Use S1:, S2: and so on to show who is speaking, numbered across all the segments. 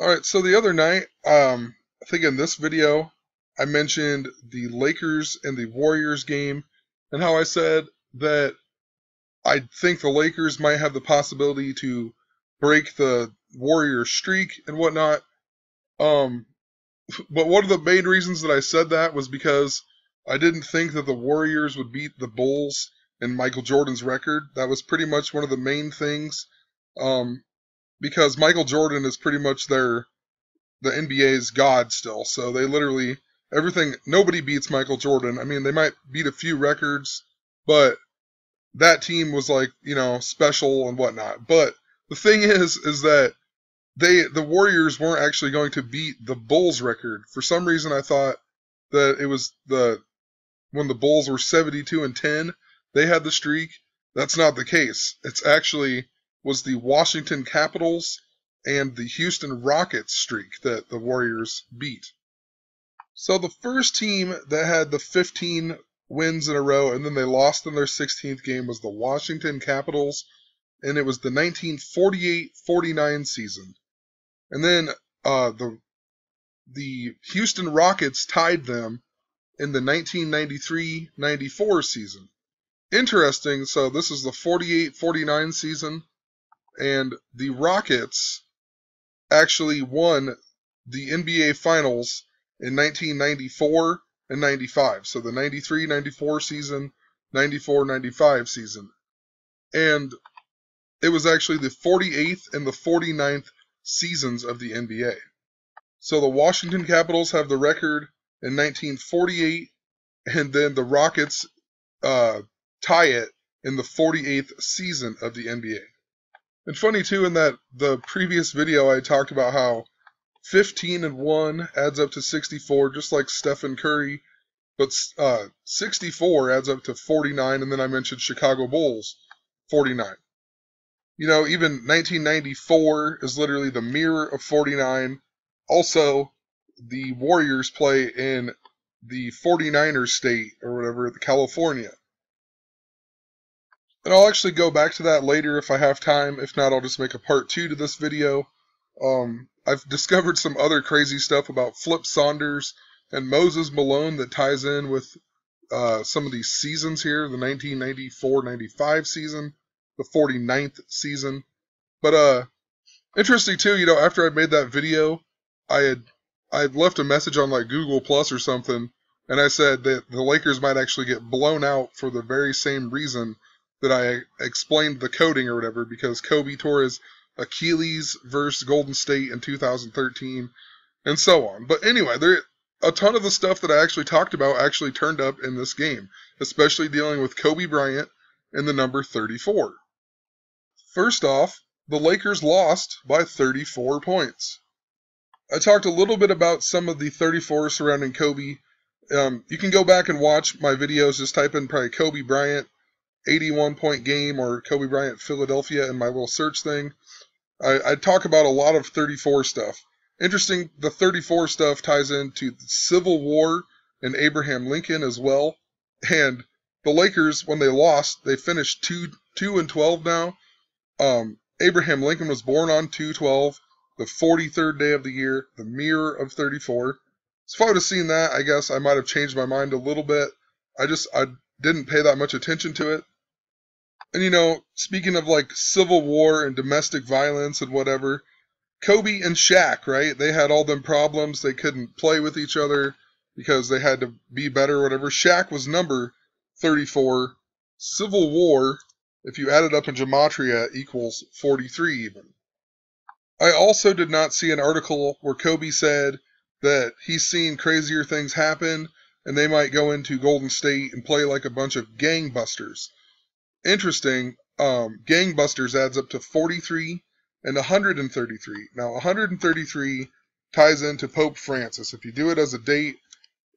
S1: Alright, so the other night, um, I think in this video, I mentioned the Lakers and the Warriors game and how I said that I think the Lakers might have the possibility to break the Warriors streak and whatnot. Um, but one of the main reasons that I said that was because I didn't think that the Warriors would beat the Bulls and Michael Jordan's record. That was pretty much one of the main things. Um, because Michael Jordan is pretty much their the NBA's god still. So they literally everything nobody beats Michael Jordan. I mean, they might beat a few records, but that team was like, you know, special and whatnot. But the thing is is that they the Warriors weren't actually going to beat the Bulls record. For some reason I thought that it was the when the Bulls were 72 and 10, they had the streak. That's not the case. It's actually was the Washington Capitals and the Houston Rockets streak that the Warriors beat. So the first team that had the 15 wins in a row and then they lost in their 16th game was the Washington Capitals and it was the 1948-49 season. And then uh, the the Houston Rockets tied them in the 1993-94 season. Interesting, so this is the 48-49 season and the Rockets actually won the NBA Finals in 1994 and 95. So the 93 94 season, 94 95 season. And it was actually the 48th and the 49th seasons of the NBA. So the Washington Capitals have the record in 1948, and then the Rockets uh, tie it in the 48th season of the NBA. And funny too, in that the previous video I talked about how 15 and 1 adds up to 64, just like Stephen Curry, but uh, 64 adds up to 49, and then I mentioned Chicago Bulls, 49. You know, even 1994 is literally the mirror of 49. Also, the Warriors play in the 49ers state or whatever, the California. And I'll actually go back to that later if I have time. If not, I'll just make a part two to this video. Um, I've discovered some other crazy stuff about Flip Saunders and Moses Malone that ties in with uh, some of these seasons here the 1994-95 season, the 49th season. But uh, interesting too, you know, after I made that video, I had I had left a message on like Google Plus or something, and I said that the Lakers might actually get blown out for the very same reason that I explained the coding or whatever because Kobe tore his Achilles versus Golden State in 2013 and so on. But anyway, there a ton of the stuff that I actually talked about actually turned up in this game, especially dealing with Kobe Bryant and the number 34. First off, the Lakers lost by 34 points. I talked a little bit about some of the 34 surrounding Kobe. Um, you can go back and watch my videos. Just type in probably Kobe Bryant 81 point game or Kobe Bryant Philadelphia in my little search thing. I, I talk about a lot of 34 stuff. Interesting, the 34 stuff ties into the Civil War and Abraham Lincoln as well. And the Lakers, when they lost, they finished two two and 12 now. Um, Abraham Lincoln was born on 212, the 43rd day of the year, the mirror of 34. So if I would have seen that, I guess I might have changed my mind a little bit. I just I didn't pay that much attention to it. And you know, speaking of like civil war and domestic violence and whatever, Kobe and Shaq, right? They had all them problems. They couldn't play with each other because they had to be better or whatever. Shaq was number 34. Civil War, if you add it up in gematria, equals 43 even. I also did not see an article where Kobe said that he's seen crazier things happen and they might go into Golden State and play like a bunch of gangbusters interesting. Um, Gangbusters adds up to 43 and 133. Now, 133 ties into Pope Francis. If you do it as a date,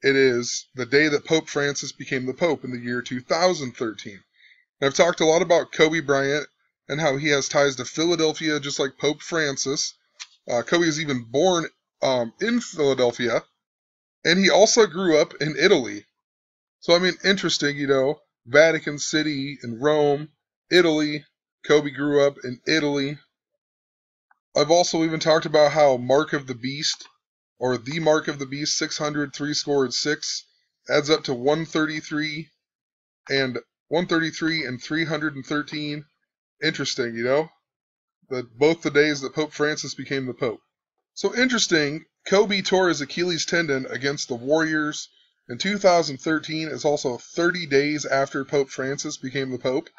S1: it is the day that Pope Francis became the Pope in the year 2013. And I've talked a lot about Kobe Bryant and how he has ties to Philadelphia, just like Pope Francis. Uh, Kobe was even born um, in Philadelphia, and he also grew up in Italy. So, I mean, interesting, you know. Vatican City in Rome, Italy. Kobe grew up in Italy. I've also even talked about how Mark of the Beast, or the Mark of the Beast, 600, three scored six, adds up to 133 and 133 and 313. Interesting, you know? That both the days that Pope Francis became the Pope. So interesting, Kobe tore his Achilles tendon against the Warriors in 2013. It's also 30 days after Pope Francis became the Pope.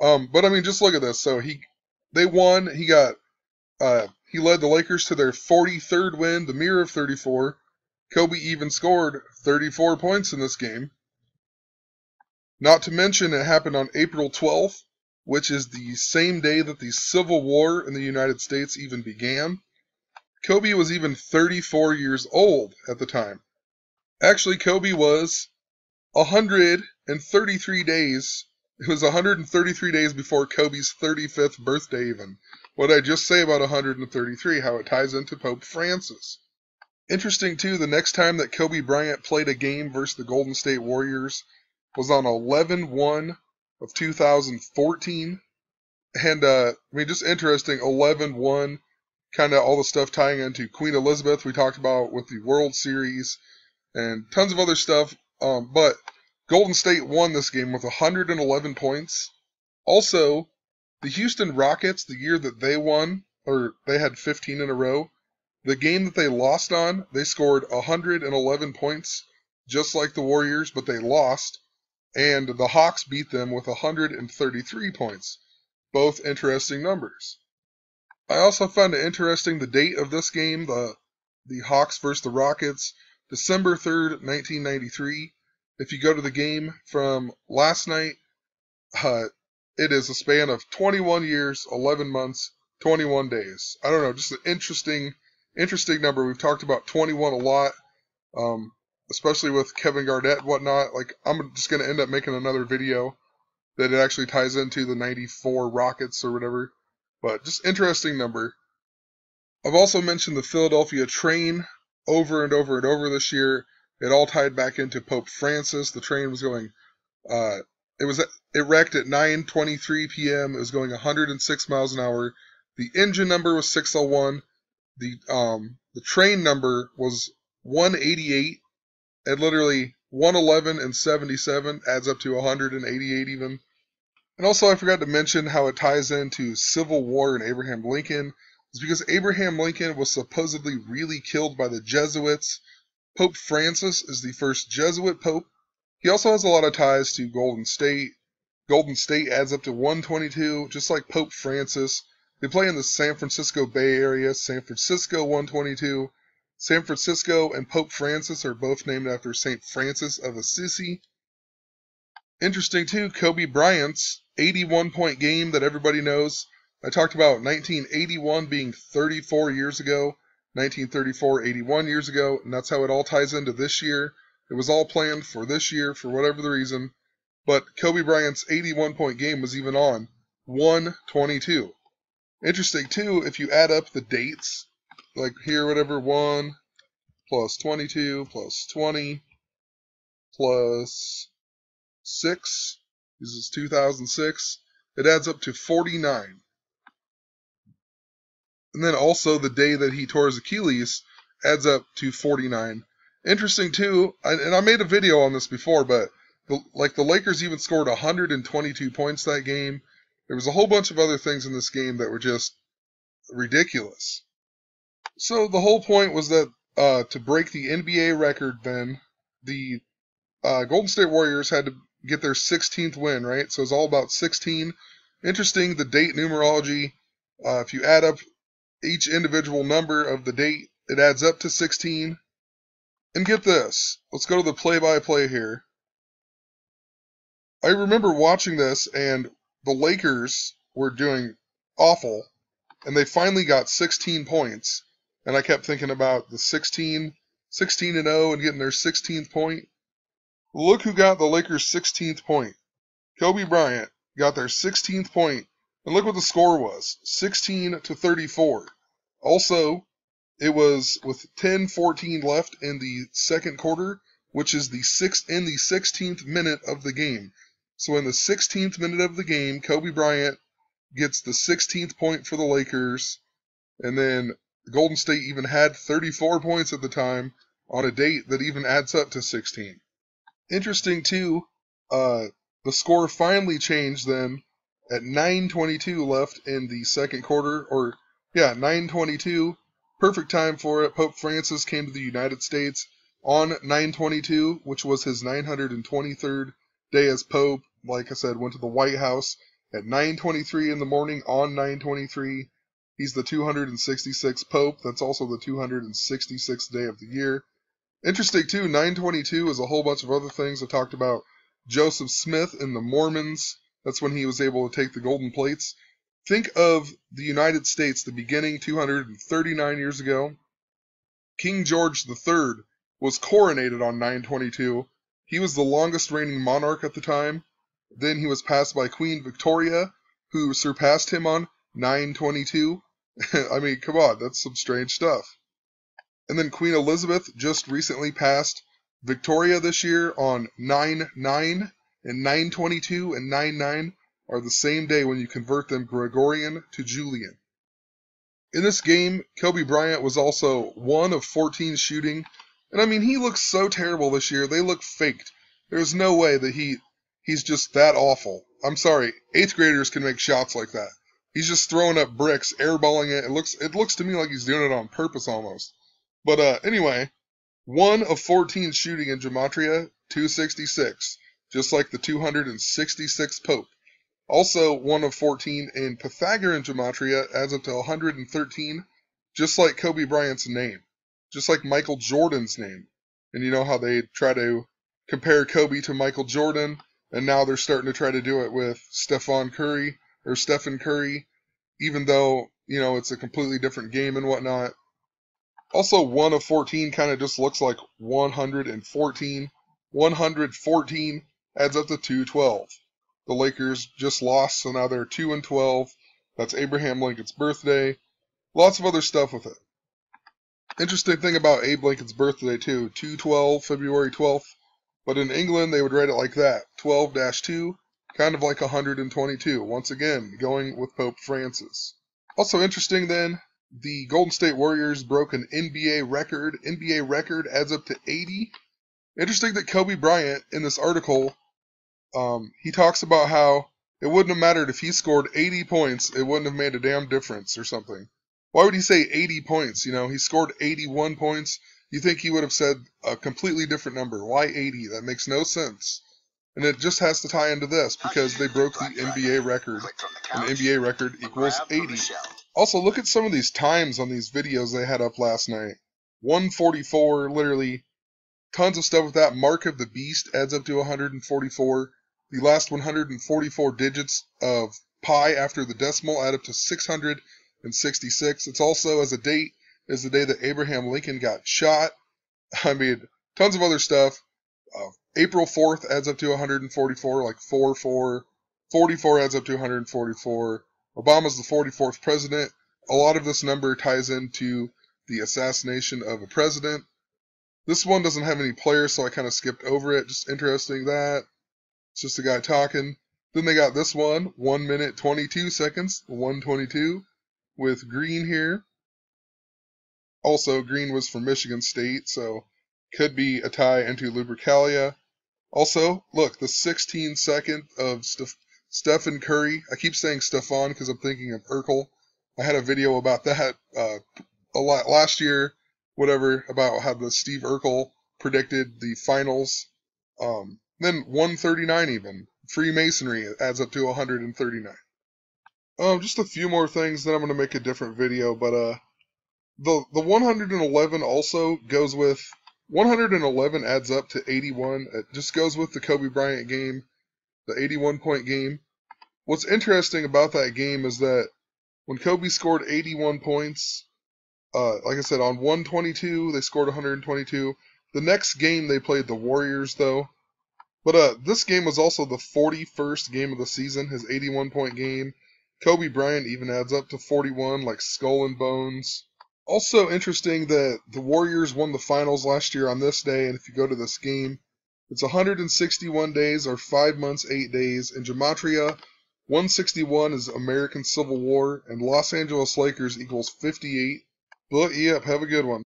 S1: Um, but I mean, just look at this. So he, they won. He got, uh, he led the Lakers to their 43rd win, the mirror of 34. Kobe even scored 34 points in this game. Not to mention, it happened on April 12th, which is the same day that the Civil War in the United States even began. Kobe was even 34 years old at the time. Actually, Kobe was 133 days. It was 133 days before Kobe's 35th birthday, even. What I just say about 133? How it ties into Pope Francis. Interesting, too, the next time that Kobe Bryant played a game versus the Golden State Warriors was on 11 1 of 2014. And, uh, I mean, just interesting, 11 1 kind of all the stuff tying into Queen Elizabeth we talked about with the World Series and tons of other stuff. Um, but Golden State won this game with 111 points. Also, the Houston Rockets, the year that they won, or they had 15 in a row, the game that they lost on, they scored 111 points, just like the Warriors, but they lost. And the Hawks beat them with 133 points. Both interesting numbers. I also found it interesting the date of this game, the the Hawks versus the Rockets, December 3rd, 1993. If you go to the game from last night, uh, it is a span of 21 years, 11 months, 21 days. I don't know, just an interesting, interesting number. We've talked about 21 a lot, um, especially with Kevin Garnett whatnot. Like, I'm just going to end up making another video that it actually ties into the 94 Rockets or whatever. But just interesting number. I've also mentioned the Philadelphia train over and over and over this year. It all tied back into Pope Francis. The train was going, uh, it was it wrecked at 9:23 p.m. It was going 106 miles an hour. The engine number was 601. The um the train number was 188. And literally 111 and 77 adds up to 188 even. And also, I forgot to mention how it ties into Civil War and Abraham Lincoln. It's because Abraham Lincoln was supposedly really killed by the Jesuits. Pope Francis is the first Jesuit pope. He also has a lot of ties to Golden State. Golden State adds up to 122, just like Pope Francis. They play in the San Francisco Bay Area. San Francisco 122. San Francisco and Pope Francis are both named after St. Francis of Assisi. Interesting too, Kobe Bryant's 81 point game that everybody knows. I talked about 1981 being 34 years ago, 1934 81 years ago, and that's how it all ties into this year. It was all planned for this year for whatever the reason. But Kobe Bryant's 81 point game was even on 122. Interesting too, if you add up the dates, like here, whatever, 1 plus 22 plus 20 plus 6. This is 2006. It adds up to 49. And then also the day that he tore his Achilles adds up to 49. Interesting too, and I made a video on this before, but the, like the Lakers even scored 122 points that game. There was a whole bunch of other things in this game that were just ridiculous. So the whole point was that uh, to break the NBA record, then the uh, Golden State Warriors had to get their 16th win, right? So it's all about 16. Interesting, the date numerology. Uh, if you add up each individual number of the date, it adds up to 16. And get this. Let's go to the play by play here. I remember watching this, and the Lakers were doing awful, and they finally got 16 points. And I kept thinking about the 16, 16 and 0 and getting their 16th point. Look who got the Lakers' 16th point. Kobe Bryant got their 16th point, and look what the score was 16 to 34. Also, it was with 10-14 left in the second quarter, which is the sixth in the 16th minute of the game. So in the 16th minute of the game, Kobe Bryant gets the 16th point for the Lakers. And then Golden State even had 34 points at the time on a date that even adds up to 16. Interesting too, uh, the score finally changed then at 9:22 left in the second quarter, or yeah, 9:22, perfect time for it. Pope Francis came to the United States on 9:22, which was his 923rd day as Pope. Like I said, went to the White House at 9:23 in the morning on 9:23. He's the 266th Pope. That's also the 266th day of the year. Interesting too. 922 is a whole bunch of other things. I talked about Joseph Smith and the Mormons. That's when he was able to take the golden plates. Think of the United States, the beginning 239 years ago. King George III was coronated on 922. He was the longest reigning monarch at the time. Then he was passed by Queen Victoria, who surpassed him on 922. I mean, come on, that's some strange stuff. And then Queen Elizabeth just recently passed Victoria this year on 9 9, and 922 and 9 9 are the same day when you convert them Gregorian to Julian. In this game, Kobe Bryant was also 1 of 14 shooting, and I mean, he looks so terrible this year. They look faked. There's no way that he he's just that awful. I'm sorry, eighth graders can make shots like that. He's just throwing up bricks, airballing it. It looks it looks to me like he's doing it on purpose almost. But uh anyway, one of 14 shooting in Gematria, 266, just like the 266 Pope. Also one of 14 in Pythagorean Gematria adds up to 113, just like Kobe Bryant's name. Just like Michael Jordan's name. And you know how they try to compare Kobe to Michael Jordan, and now they're starting to try to do it with Stephon Curry or Stephen Curry, even though, you know, it's a completely different game and whatnot. Also, 1 of 14 kind of just looks like 114. 114 adds up to 212. The Lakers just lost, so now they're 2 and 12. That's Abraham Lincoln's birthday. Lots of other stuff with it. Interesting thing about Abe Lincoln's birthday, too 212, February 12th. But in England, they would write it like that 12 2, kind of like 122. Once again, going with Pope Francis. Also interesting then, the Golden State Warriors broke an NBA record. NBA record adds up to 80. Interesting that Kobe Bryant, in this article, um, he talks about how it wouldn't have mattered if he scored 80 points, it wouldn't have made a damn difference or something. Why would he say 80 points? You know, he scored 81 points. You think he would have said a completely different number. Why 80? That makes no sense. And it just has to tie into this because they broke the NBA record. An NBA record equals 80. Also, look at some of these times on these videos they had up last night. 144, literally. Tons of stuff with that. Mark of the Beast adds up to 144. The last 144 digits of pi after the decimal add up to 666. It's also, as a date, is the day that Abraham Lincoln got shot. I mean, tons of other stuff. Uh, April 4th adds up to 144, like 4 4. 44 adds up to 144. Obama's the 44th president. A lot of this number ties into the assassination of a president. This one doesn't have any players, so I kind of skipped over it. Just interesting that. It's just a guy talking. Then they got this one, 1 minute 22 seconds, 122, with Green here. Also, Green was from Michigan State, so could be a tie into Lupercalia. Also, look, the 16 second of Steph- Stephen Curry. I keep saying Stefan because I'm thinking of Urkel. I had a video about that uh, a lot last year, whatever, about how the Steve Urkel predicted the finals. Um, then 139 even. Freemasonry adds up to 139. Um, just a few more things, then I'm going to make a different video, but uh, the the 111 also goes with 111 adds up to 81. It just goes with the Kobe Bryant game, the 81 point game. What's interesting about that game is that when Kobe scored 81 points, uh, like I said, on 122, they scored 122. The next game they played the Warriors, though. But uh, this game was also the 41st game of the season, his 81 point game. Kobe Bryant even adds up to 41, like Skull and Bones. Also interesting that the Warriors won the finals last year on this day, and if you go to this game, it's 161 days or 5 months, 8 days. In Gematria, 161 is American Civil War, and Los Angeles Lakers equals 58. But yep, have a good one.